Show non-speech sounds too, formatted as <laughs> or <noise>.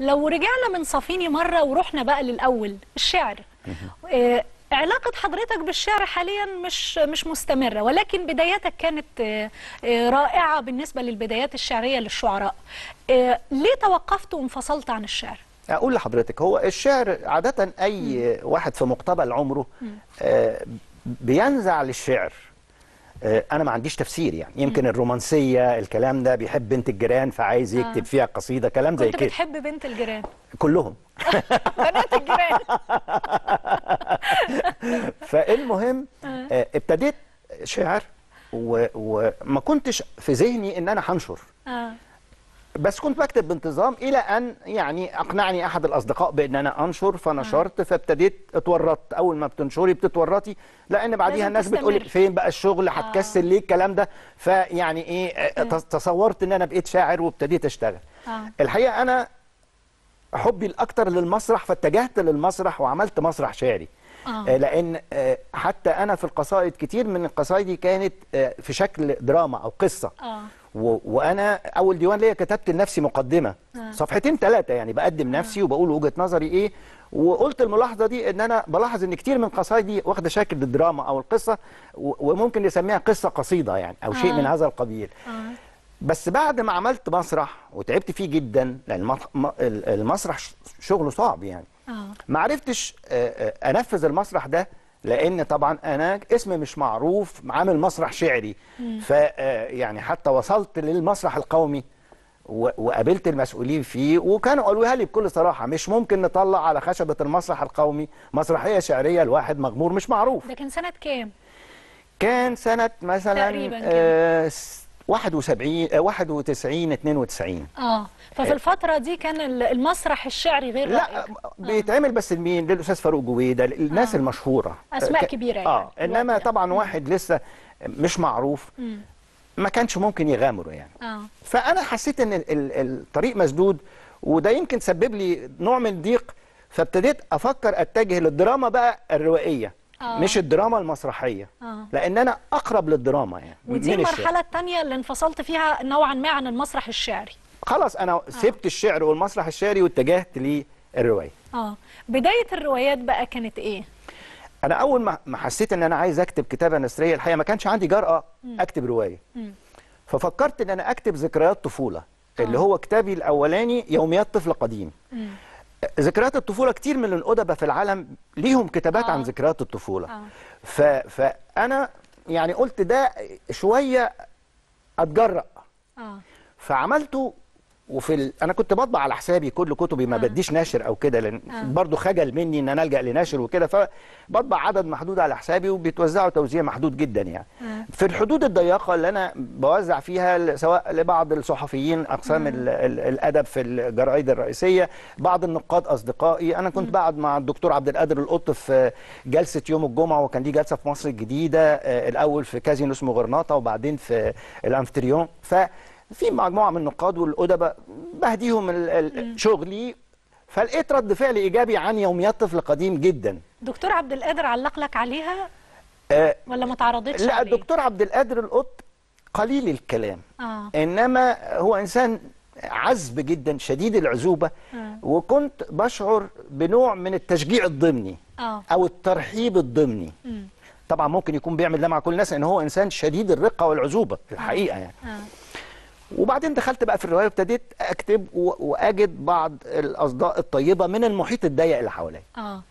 لو رجعنا من صافيني مرة ورحنا بقى للأول الشعر. آه، علاقة حضرتك بالشعر حاليا مش مش مستمرة ولكن بداياتك كانت آه، آه، رائعة بالنسبة للبدايات الشعرية للشعراء. ليه توقفت وانفصلت عن الشعر؟ أقول لحضرتك هو الشعر عادة أي واحد في مقتبل عمره بينزع للشعر. أنا ما عنديش تفسير يعني. يمكن الرومانسية الكلام ده بيحب بنت الجيران فعايز يكتب فيها قصيدة كلام زي كنت كده. بتحب بنت الجيران. كلهم. <laughs> <laughs> بنات الجيران. فالمهم آه، ابتديت شعر وما كنتش في ذهني إن أنا هنشر. آه. بس كنت بكتب بانتظام إلى أن يعني أقنعني أحد الأصدقاء بان أنا أنشر فنشرت فابتديت اتورطت. أول ما بتنشري بتتورطي لأن بعديها الناس بتقول لك. فين بقى الشغل؟ هتكسل ليه الكلام ده؟ فيعني إيه آه، تص- تصورت إن أنا بقيت شاعر وابتديت أشتغل. آه. الحقيقة أنا حبي الأكتر للمسرح فاتجهت للمسرح وعملت مسرح شعري. آه. آه، لأن آه، حتى أنا في القصائد كتير من قصايدي كانت آه، في شكل دراما أو قصة. آه. و... وأنا أول ديوان ليا كتبت لنفسي مقدمة آه. صفحتين ثلاثة يعني بقدم نفسي وبقول وجهة نظري إيه وقلت الملاحظة دي إن أنا بلاحظ إن كتير من قصايدي واخدة شكل الدراما أو القصة و... وممكن نسميها قصة قصيدة يعني أو شيء آه. من هذا القبيل آه. بس بعد ما عملت مسرح وتعبت فيه جدا لأن المسرح شغله صعب يعني آه. ما عرفتش آه، آه، أنفذ المسرح ده لأن طبعا أنا اسمي مش معروف عامل مسرح شعري ف آه، يعني حتى وصلت للمسرح القومي وقابلت المسؤولين فيه وكانوا قالوها لي بكل صراحة مش ممكن نطلع على خشبة المسرح القومي مسرحية شعرية لواحد مغمور مش معروف ده كان سنة كام؟ كان سنة مثلا تقريباً. آه، 71 آه، 91 92 آه. ففي الفترة دي كان ال- المسرح الشعري غير لا رائع بيتعمل بس لمين؟ للأستاذ فاروق جويدة الناس آه. المشهورة. أسماء ك- كبيرة يعني. آه إنما. طبعا واحد لسه مش معروف مم. ما كانش ممكن يغامره يعني. آه. فأنا حسيت إن ال- ال- الطريق مسدود وده يمكن سبب لي نوع من الضيق فابتديت أفكر أتجه للدراما بقى الروائية. آه. مش الدراما المسرحية آه. لأن أنا أقرب للدراما يعني ودي. المرحلة الثانية اللي انفصلت فيها نوعا ما عن المسرح الشعري خلاص أنا سبت الشعر والمسرح الشعري واتجهت للرواية آه بداية الروايات بقى كانت إيه؟ أنا أول ما حسيت إن أنا عايز أكتب كتابة نثرية الحقيقة ما كانش عندي جرأة أكتب رواية مم. ففكرت إن أنا أكتب ذكريات طفولة اللي هو كتابي الأولاني يوميات طفل قديم مم. ذكريات الطفولة كتير من الأدباء في العالم ليهم كتابات آه. عن ذكريات الطفولة آه. ف... فأنا يعني قلت ده شوية أتجرأ آه فعملته وفي ال... أنا كنت بطبع على حسابي كل كتبي ما آه. بديش ناشر أو كده لأن آه. برضو خجل مني إن أنا ألجأ لناشر وكده فبطبع عدد محدود على حسابي وبيتوزعوا توزيع محدود جدا يعني آه. في الحدود الضيقة اللي أنا بوزع فيها سواء لبعض الصحفيين أقسام ال... ال... الأدب في الجرائد الرئيسية بعض النقاد أصدقائي أنا كنت بقعد مع الدكتور عبد القادر القط في جلسة يوم الجمعة وكان دي جلسة في مصر الجديدة آه، الأول في كازينو اسمه غرناطه وبعدين في الانفتريون ففي مجموعة من النقاد والأدباء بهديهم. شغلي فلقيت رد فعل إيجابي عن يوميات طفل قديم جدا. دكتور عبد القادر علق لك عليها؟ آه، ولا ما تعرضتش لا؟ الدكتور عبد القادر القط قليل الكلام. آه. إنما هو إنسان عذب جدا شديد العزوبه آه. وكنت بشعر بنوع من التشجيع الضمني آه. أو الترحيب الضمني. مم. طبعا ممكن يكون بيعمل ده مع كل الناس إن هو إنسان شديد الرقة والعزوبه في الحقيقة يعني. آه. وبعدين دخلت بقى في الرواية وابتديت أكتب وأجد بعض الأصداء الطيبة من المحيط الضيق اللي حواليا. آه.